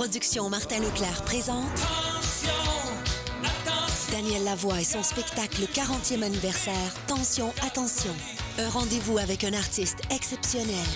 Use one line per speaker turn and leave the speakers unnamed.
Production Martin Leclerc présente Daniel Lavoie et son spectacle 40e anniversaire Tension, attention. Un rendez-vous avec un artiste exceptionnel.